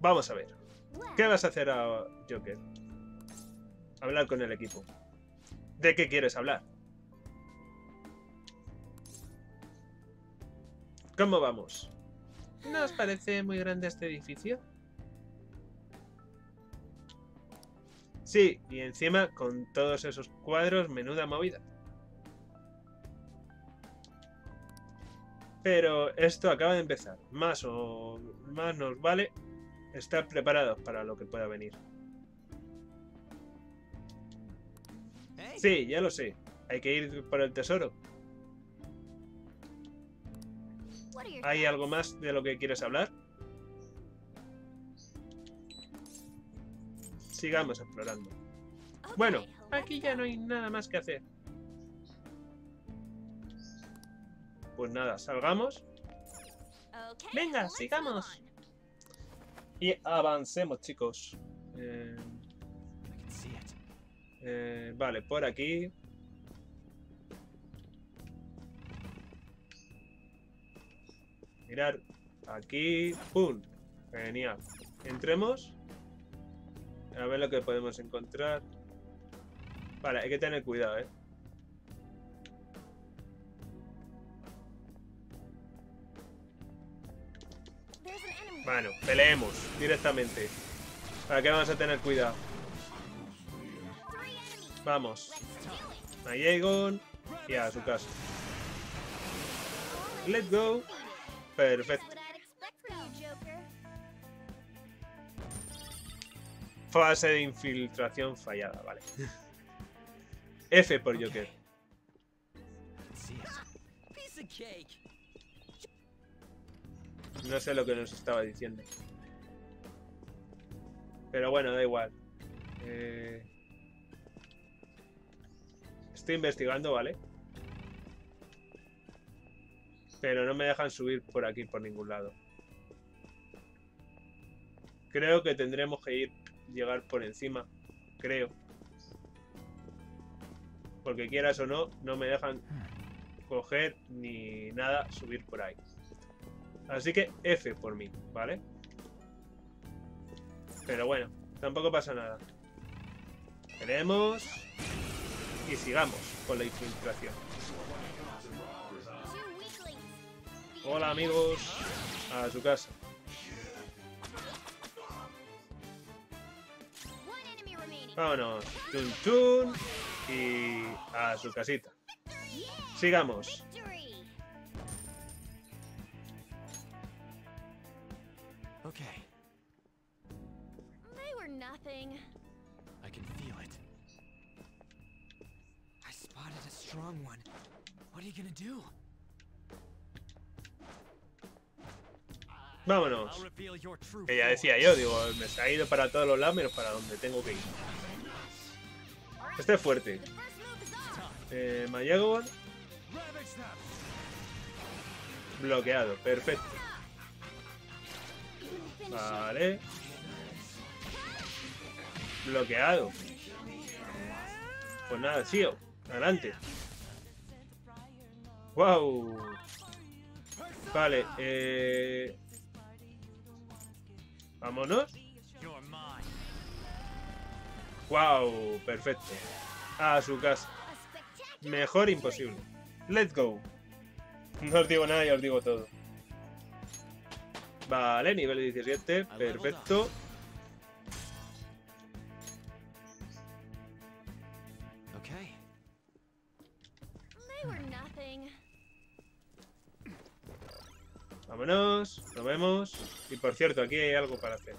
Vamos a ver. ¿Qué vas a hacer a Joker? Hablar con el equipo. ¿De qué quieres hablar? ¿Cómo vamos? ¿No os parece muy grande este edificio? Sí, y encima con todos esos cuadros, menuda movida. Pero esto acaba de empezar. Más o más nos vale estar preparados para lo que pueda venir. Sí, ya lo sé. Hay que ir por el tesoro. ¿Hay algo más de lo que quieres hablar? Sigamos explorando. Bueno, aquí ya no hay nada más que hacer. Pues nada, salgamos. Venga, sigamos. Y avancemos, chicos. Eh, eh, vale, por aquí. Mirar. Aquí. ¡Pum! Genial. Entremos. A ver lo que podemos encontrar. Vale, hay que tener cuidado, ¿eh? Bueno, peleemos directamente. ¿Para qué vamos a tener cuidado? Vamos. A Aegon y a su casa. Let's go. Perfecto. Fase de infiltración fallada, vale. F por Joker. No sé lo que nos estaba diciendo. Pero bueno, da igual. Eh, estoy investigando, ¿vale? Pero no me dejan subir por aquí, por ningún lado. Creo que tendremos que ir, llegar por encima. Creo. Porque quieras o no, no me dejan coger ni nada subir por ahí. Así que F por mí, ¿vale? Pero bueno, tampoco pasa nada. Tenemos y sigamos con la infiltración. Hola amigos, a su casa. Vámonos, chun chun y a su casita. Sigamos. Okay. They were nothing. I can feel it. I spotted a strong one. What are you gonna do? Vámonos. Que ya decía yo, digo, me se ha ido para todos los lados menos para donde tengo que ir. Este es fuerte. Eh, them. bloqueado, perfecto. Vale. Bloqueado. Pues nada, tío. Adelante. Wow. Vale, eh... Vámonos. Wow, perfecto. A su casa. Mejor imposible. Let's go. No os digo nada, ya os digo todo. Vale, nivel 17, perfecto. Okay. They were nothing. Vámonos, nos vemos. Y por cierto, aquí hay algo para hacer.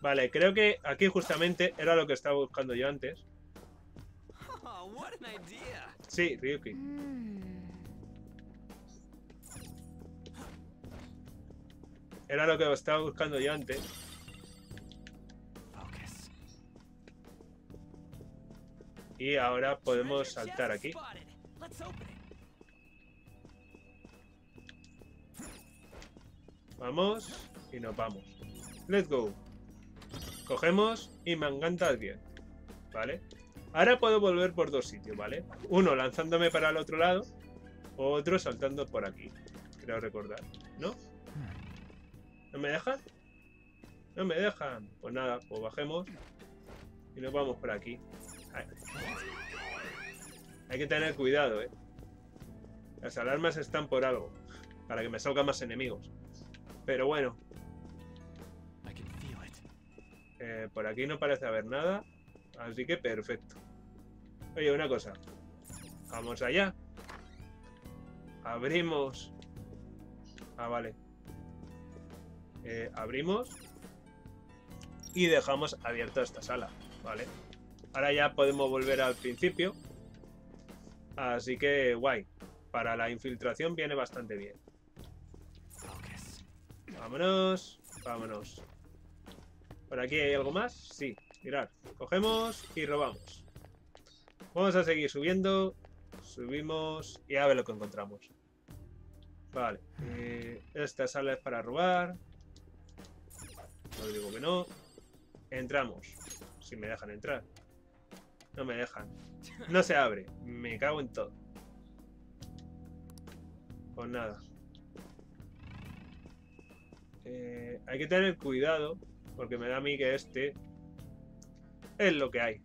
Vale, creo que aquí justamente era lo que estaba buscando yo antes. Oh. Sí, Ryuki. Era lo que estaba buscando yo antes. Y ahora podemos saltar aquí. Vamos y nos vamos. Let's go. Cogemos y me encanta el 10. ¿Vale? Ahora puedo volver por dos sitios, ¿vale? Uno lanzándome para el otro lado, otro saltando por aquí. Creo recordar, ¿no? ¿No me dejan? No me dejan. Pues nada, pues bajemos y nos vamos por aquí. Ay. Hay que tener cuidado, ¿eh? Las alarmas están por algo, para que me salgan más enemigos. Pero bueno, eh, por aquí no parece haber nada, así que perfecto. Oye, una cosa. Vamos allá. Abrimos. Ah, vale. Eh, abrimos. Y dejamos abierta esta sala, ¿vale? Ahora ya podemos volver al principio. Así que guay. Para la infiltración viene bastante bien. Vámonos, vámonos. ¿Por aquí hay algo más? Sí, mirad. Cogemos y robamos. Vamos a seguir subiendo. Subimos y a ver lo que encontramos. Vale. eh, esta sala es para robar. No digo que no. Entramos. Si me dejan entrar. No me dejan. No se abre. Me cago en todo. Pues nada. Eh, hay que tener cuidado, porque me da a mí que este es lo que hay.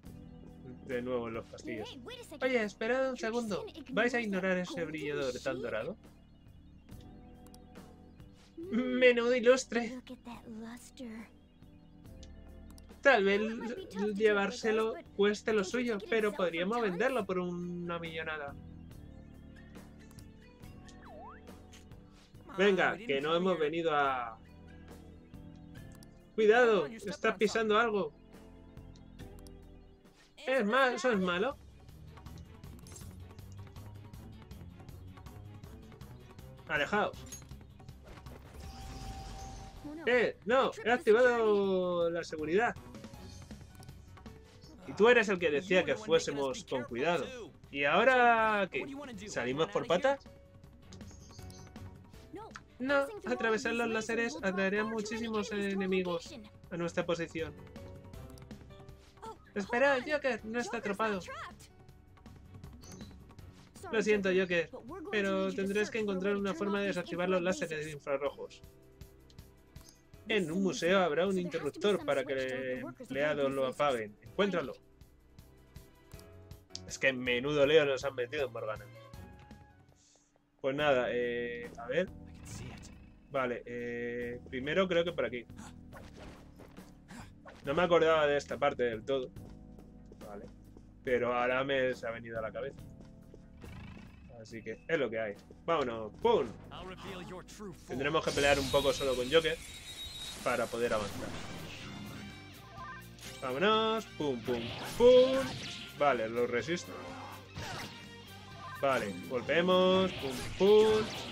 De nuevo en los castillos. Oye, esperad un segundo. ¿Vais a ignorar ese brillo tan dorado? Menudo ilustre. Tal vez llevárselo cueste lo suyo, pero podríamos venderlo por una millonada. Venga, que no hemos venido a... Cuidado, estás pisando algo. Es malo, eso es malo. Alejaos. No. Eh, no, he activado la seguridad. Y tú eres el que decía que fuésemos con cuidado. ¿Y ahora qué? ¿Salimos por patas? No, atravesar los láseres atraerá muchísimos enemigos a nuestra posición. Espera. Joker, no está atrapado. Lo siento, Joker, pero tendrás que encontrar una forma de desactivar los láseres infrarrojos. En un museo habrá un interruptor para que empleados avoid lo apaguen. Encuéntralo. Es que menudo Leo nos han metido en Morgana. Pues nada, eh, a ver. Vale, eh, primero creo que por aquí. No me acordaba de esta parte del todo. Vale. Pero ahora me se ha venido a la cabeza. Así que es lo que hay. Vámonos. ¡Pum! Tendremos que pelear un poco solo con Joker para poder avanzar. Vámonos. Pum, pum, pum. Vale, lo resisto. Vale, golpeemos. Pum, pum.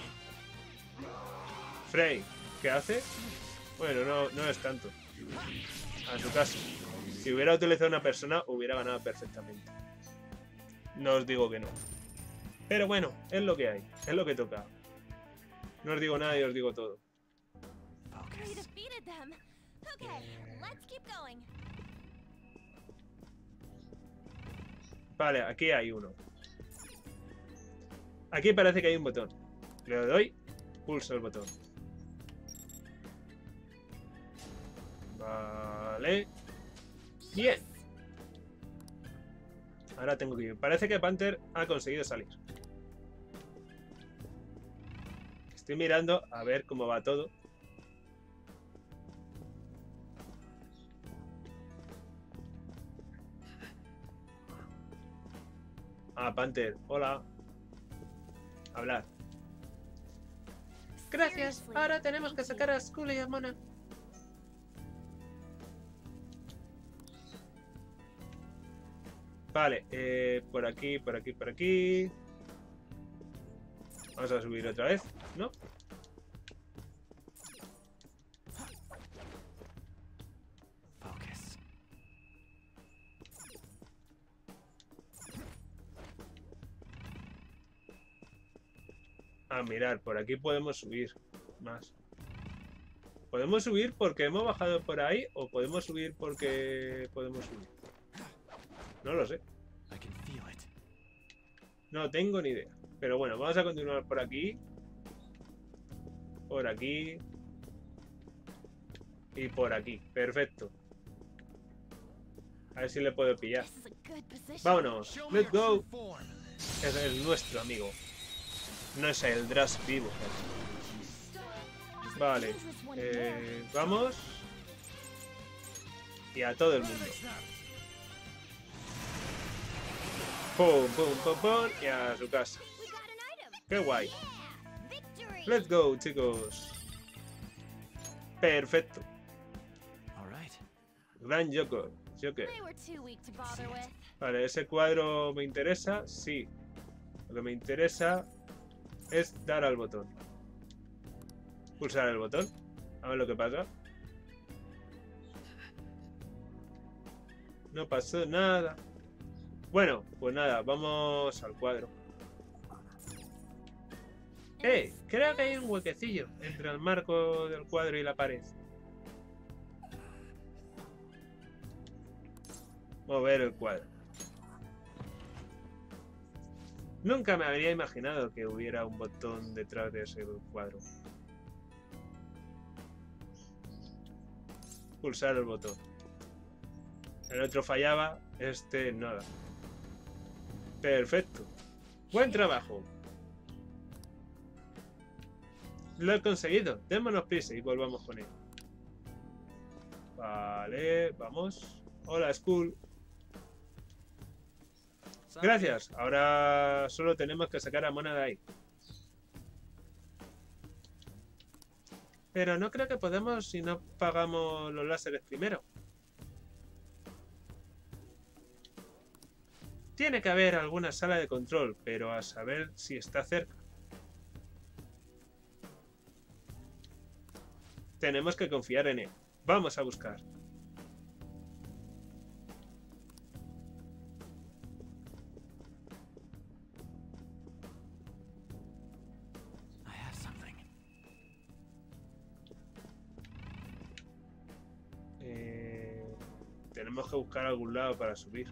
Frey, ¿qué hace? Bueno, no, no es tanto. A su caso. Si hubiera utilizado una persona, hubiera ganado perfectamente. No os digo que no. Pero bueno, es lo que hay. Es lo que toca. No os digo nada y os digo todo. Vale, aquí hay uno. Aquí parece que hay un botón. Le doy, pulso el botón. Vale. Bien. Ahora tengo que ir. Parece que Panther ha conseguido salir. Estoy mirando a ver cómo va todo. Ah, Panther, hola. Hablar. Gracias. Ahora tenemos que sacar a Skull y a Mona. Vale, eh, por aquí, por aquí, por aquí. Vamos a subir otra vez, ¿no? Focus. Ah, mirar, por aquí podemos subir más. ¿Podemos subir porque hemos bajado por ahí o podemos subir porque podemos subir? No lo sé. No tengo ni idea. Pero bueno, vamos a continuar por aquí. Por aquí. Y por aquí. Perfecto. A ver si le puedo pillar. Vámonos. Let's go. Es el nuestro amigo. No es el Dras vivo. Vale. Eh, vamos. Y a todo el mundo. Pum, pum, pum, pum. Y a su casa. Qué guay. Let's go, chicos. Perfecto. All right. Gran Joker. Joker. They were too weak to bother with. Vale, ese cuadro me interesa, sí. Lo que me interesa es dar al botón. Pulsar el botón. A ver lo que pasa. No pasó nada. Bueno, pues nada, vamos al cuadro. ¡Eh! Creo que hay un huequecillo entre el marco del cuadro y la pared. Mover el cuadro. Nunca me habría imaginado que hubiera un botón detrás de ese cuadro. Pulsar el botón. El otro fallaba, este nada. Perfecto. Buen trabajo. Lo he conseguido. Démonos prisa y volvamos con él. Vale, vamos. Hola, School. Gracias. Ahora solo tenemos que sacar a Mona de ahí. Pero no creo que podamos si no pagamos los láseres primero. Tiene que haber alguna sala de control, pero a saber si está cerca. Tenemos que confiar en él. Vamos a buscar. Eh, tenemos que buscar algún lado para subir.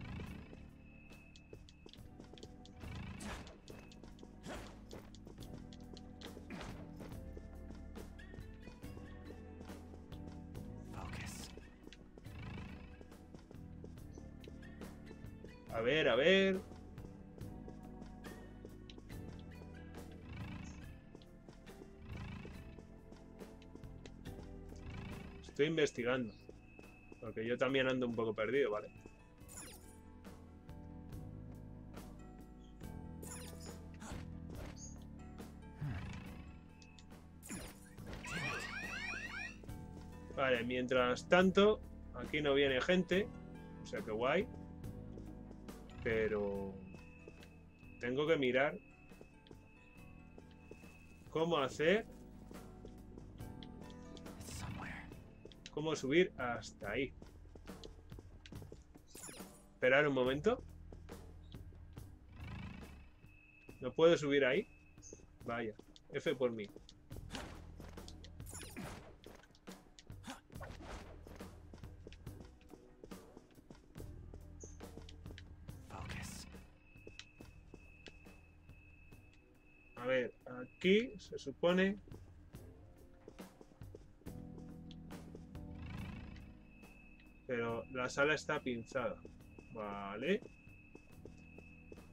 A ver, a ver. Estoy investigando. Porque yo también ando un poco perdido, ¿vale? Vale, mientras tanto, aquí no viene gente. O sea que guay. Pero tengo que mirar cómo hacer, cómo subir hasta ahí. Esperar un momento. ¿No puedo subir ahí? Vaya, F por mí. A ver, aquí se supone... Pero la sala está pinzada. Vale.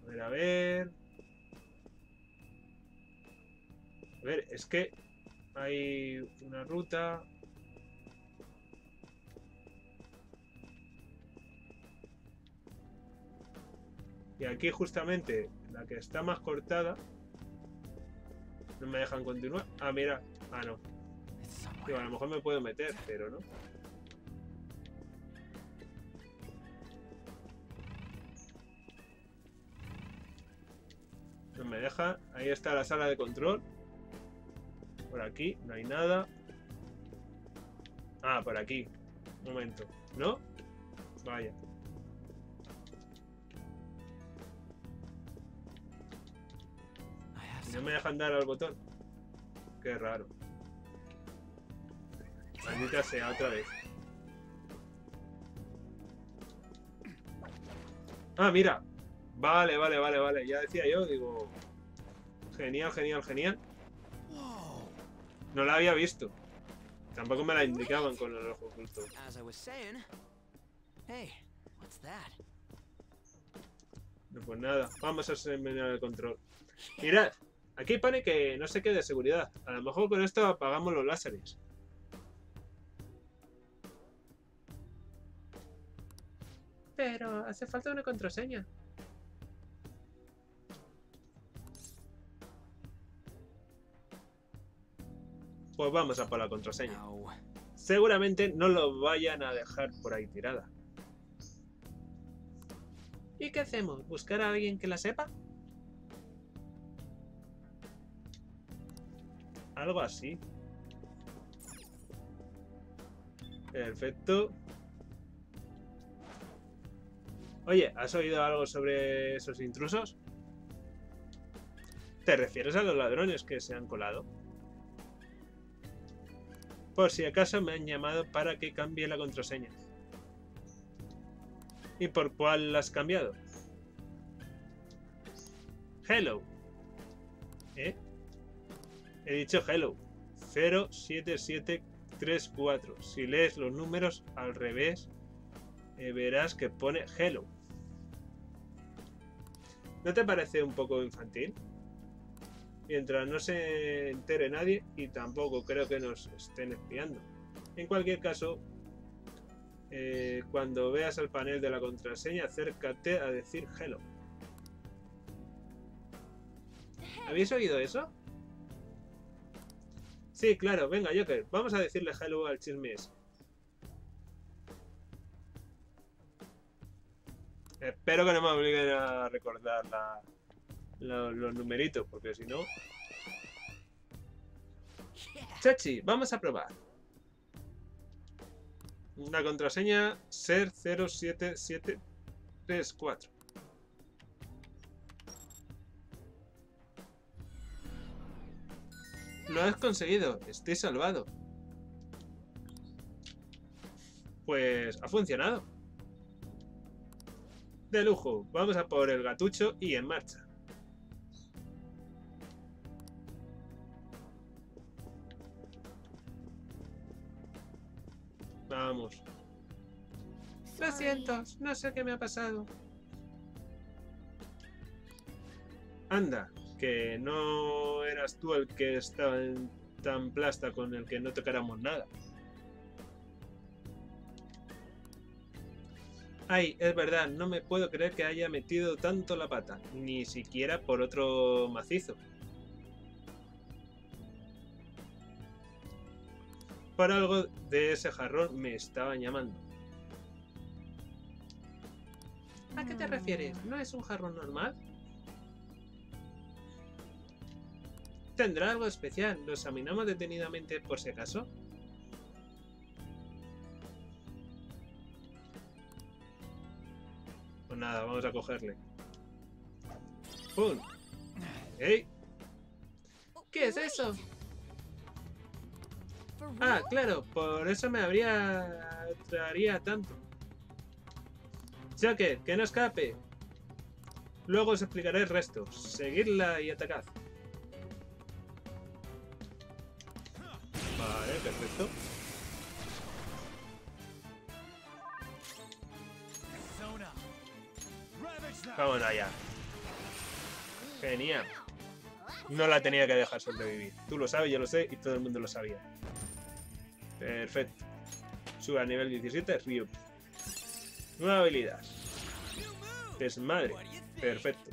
A ver, a ver. A ver, es que hay una ruta. Y aquí justamente la que está más cortada. No me dejan continuar. Ah, mira. Ah, no. Digo, a lo mejor me puedo meter, pero no. No me deja. Ahí está la sala de control. Por aquí no hay nada. Ah, por aquí. Un momento. ¿No? Vaya. No me dejan dar al botón. Qué raro. Maldita sea, otra vez. Ah, mira. Vale, vale, vale, vale. Ya decía yo, digo... Genial, genial, genial. No la había visto. Tampoco me la indicaban con el ojo oculto. No, pues nada, vamos a examinar el control. Mirad, aquí pone que no sé qué de seguridad. A lo mejor con esto apagamos los láseres. Pero hace falta una contraseña. Pues vamos a por la contraseña. Seguramente no lo vayan a dejar por ahí tirada. ¿Y qué hacemos? ¿Buscar a alguien que la sepa? Algo así. Perfecto. Oye, ¿has oído algo sobre esos intrusos? ¿Te refieres a los ladrones que se han colado? Por si acaso me han llamado para que cambie la contraseña. ¿Y por cuál la has cambiado? Hello. He dicho hello. 07734. Si lees los números al revés, eh, verás que pone hello. ¿No te parece un poco infantil? Mientras no se entere nadie y tampoco creo que nos estén espiando. En cualquier caso, eh, cuando veas el panel de la contraseña, acércate a decir hello. ¿Habéis oído eso? Sí, claro, venga, Joker, vamos a decirle hello al chisme. Espero que no me obliguen a recordar los numeritos, porque si no... Chachi, vamos a probar. La contraseña ser 07734. Lo has conseguido, estoy salvado. Pues ha funcionado. De lujo, vamos a por el gatucho y en marcha. Vamos. Lo siento, no sé qué me ha pasado. Anda, que no eras tú el que estaba en tan plasta con el que no tocáramos nada. Ay, es verdad, no me puedo creer que haya metido tanto la pata, ni siquiera por otro macizo. Por algo de ese jarrón me estaban llamando. ¿A qué te refieres? ¿No es un jarrón normal? ¿Tendrá algo especial? ¿Lo examinamos detenidamente por si acaso? Pues nada, vamos a cogerle. ¡Pum! ¡Ey! ¿Qué es eso? Ah, claro, por eso me habría... traería tanto. Joker, que no escape. Luego os explicaré el resto. Seguidla y atacad. Allá. Genial. No la tenía que dejar sobrevivir. Tú lo sabes, yo lo sé y todo el mundo lo sabía. Perfecto. Sube a nivel 17, Ryu. Nueva habilidad. Desmadre. Perfecto.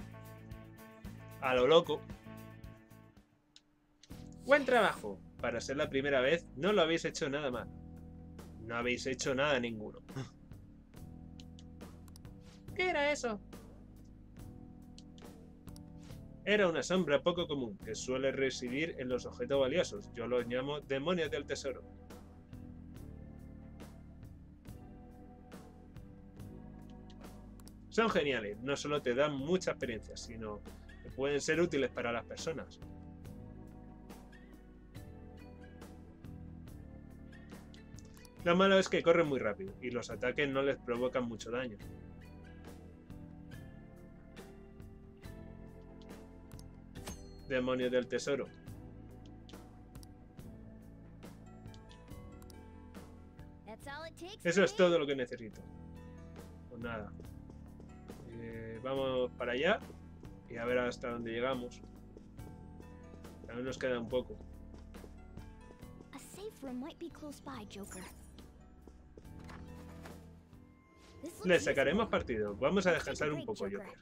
A lo loco. Buen trabajo. Para ser la primera vez, no lo habéis hecho nada mal. No habéis hecho nada ninguno. ¿Qué era eso? Era una sombra poco común que suele residir en los objetos valiosos. Yo los llamo demonios del tesoro. Son geniales, no solo te dan mucha experiencia, sino que pueden ser útiles para las personas. Lo malo es que corren muy rápido y los ataques no les provocan mucho daño. Demonios del tesoro. Eso es todo lo que necesito. Pues nada. Eh, vamos para allá y a ver hasta dónde llegamos. Aún nos queda un poco. A safe room might be close by, Joker. This looks Le sacaremos partido. Vamos a descansar un poco, Joker.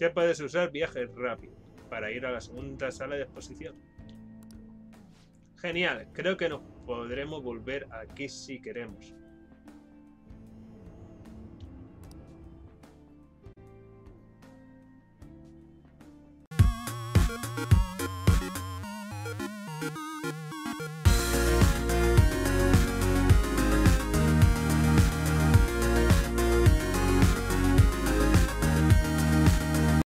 Ya puedes usar viajes rápidos para ir a la segunda sala de exposición. Genial, creo que nos podremos volver aquí si queremos.